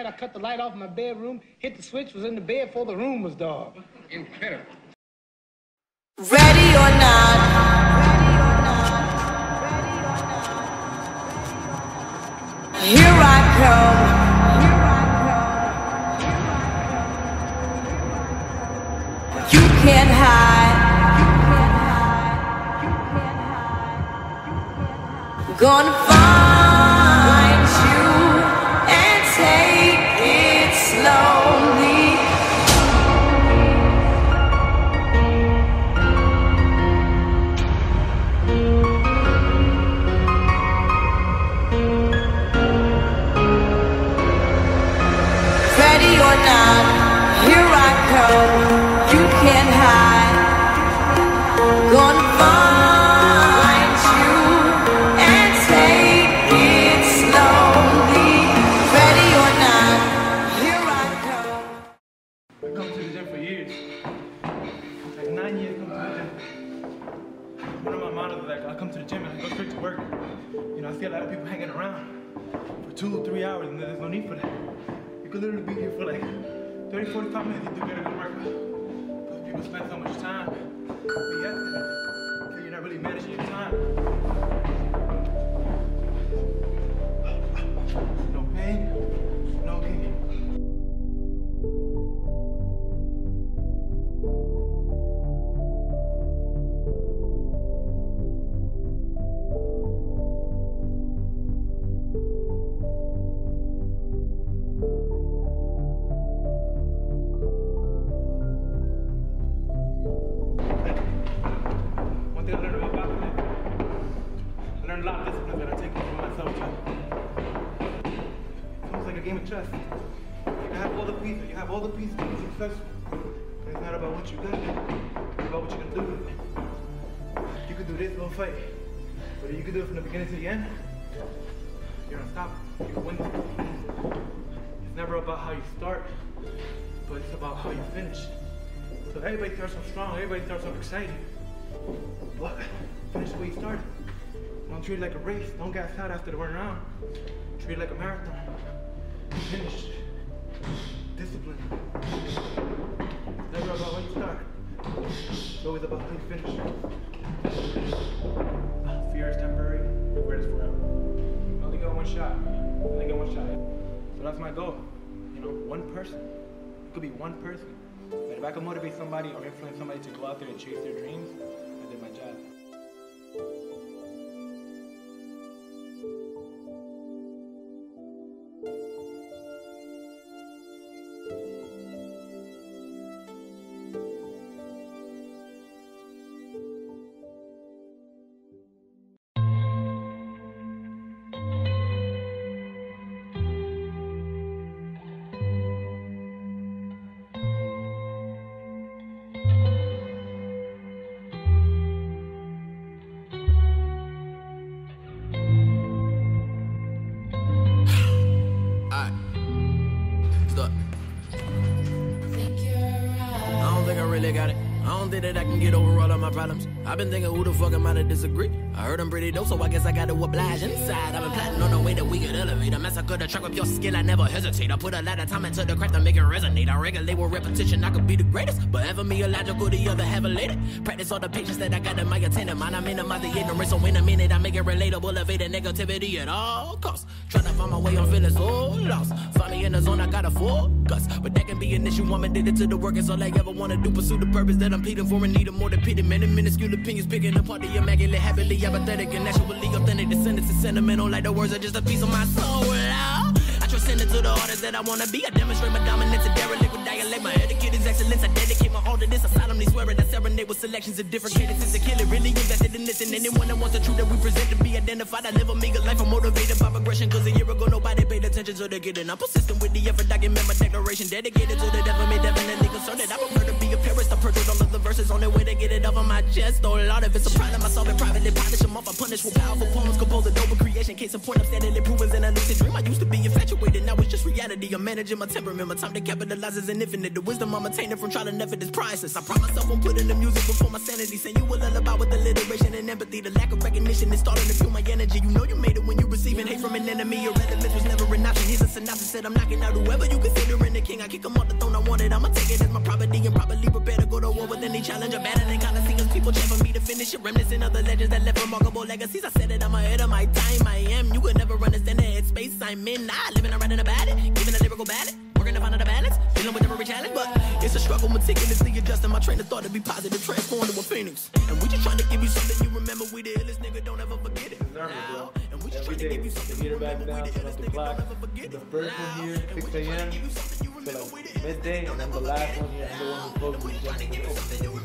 So last night I cut the light off my bedroom, hit the switch, was in the bed before the room was dark. Incredible. Ready or not. Ready or not. Ready or not? Here I come. Here I come. You can't hide. Gonna Ready or not, here I come. You can't hide. Gonna find you and take it slowly. Ready or not, here I come. I come to the gym for years. Like nine years come to the gym. One of my like I come to the gym and I go straight to work. You know, I see a lot of people hanging around for two, or three hours and there's no need for that. You could literally be here for like 30, 45 minutes and do a good workout. Because people spend so much time BSing. So you're not really managing your time. A game of chess. You have all the pieces, you have all the pieces to be successful. But it's not about what you got, it's about what you can do with it. You can do this little fight, but you can do it from the beginning to the end, you're unstoppable. You can win this. It's never about how you start, but it's about how you finish. So everybody starts off strong, everybody starts off excited. But finish where you started. Don't treat it like a race. Don't get out after the one round. Treat it like a marathon. Finish. Discipline. Never about how you start. It's always about how you finish. Fear is temporary. Is forever. You only got one shot. You only got one shot. So that's my goal. You know, one person. It could be one person. But if I can motivate somebody or influence somebody to go out there and chase their dreams, don't think that I can get over all of my problems. I've been thinking who the fuck am I to disagree? I heard I'm pretty dope, so I guess I gotta oblige inside. I've been plotting on the way that we could elevate. I massacre the track with your skill, I never hesitate. I put a lot of time into the craft to make it resonate. I regulate with repetition, I could be the greatest. But ever me illogical, the other have a later. Practice all the patience that I got in my attendant mind. I minimize the ignorance, so in a minute I make it relatable, evade the negativity at all costs. Trying to find my way, I'm feeling so lost. Find me in the zone, I got a focus. But that can be an issue, I'm addicted to the work. It's all I ever wanna do, pursue the purpose that I'm pleading for and need a more than pity. Many minuscule opinions picking apart the immaculate, happily apathetic, and actually authentic. Descendants is sentimental, like the words are just a piece of my soul. I transcend into the artist that I wanna be. I demonstrate my dominance and derelict with dialect. My etiquette is excellence. I dedicate my all to this. I solemnly swear it. I serenade with selections of different cadences kill it. Really invested in this, and anyone that wants the truth that we present to be identified. I live a meager life. I'm motivated by progression. Cause a year ago nobody paid attention to the getting. I'm persistent with the effort. Document my Dedicated to the devil. Me definitely concerned that I prefer to be a purist. I purged all of the verses on their way to get it off of my chest. Though a lot of it's a problem, I solve it privately. Polish them off. I put tarnished with powerful poems, composed a noble creation. Case in point, I'm steadily proving in a lucid dream. I used to be infatuated, now it's just reality. I'm managing my temperament, my time to capitalize is an infinite. The wisdom I'm attaining from trial and effort is priceless. I promise myself I'm putting the music before my sanity. Saying you a lullaby with alliteration and empathy. The lack of recognition is starting to fuel my energy. You know you made it when you receiving hate from an enemy. Your elements was never an option. Here's a synopsis said I'm knocking out whoever you considering the king. I kick him off the throne I want it. I'ma take it as my property and probably prepare to go to war with any challenger. Better than Coliseums. People chant for me to finish it. Reminiscing of the legends that left remarkable legacies. I said it, I'm ahead of my time. I am. You could never understand the headspace I'm in. Nah, living around in about it. Giving a lyrical ballad. Working to find out the balance. Dealing with every challenge. But it's a struggle. Meticulously adjusting my train of thought to be positive. Transform to a phoenix. And we just trying to give you something you remember. We the illest nigga. Don't ever forget it. Now. And we just trying to give you something you back remember. We the illest up the nigga. Don't ever forget The first one here, 6 just trying to a.m. to like midday, and then the last one here, I'm the one who closes the gym for the open.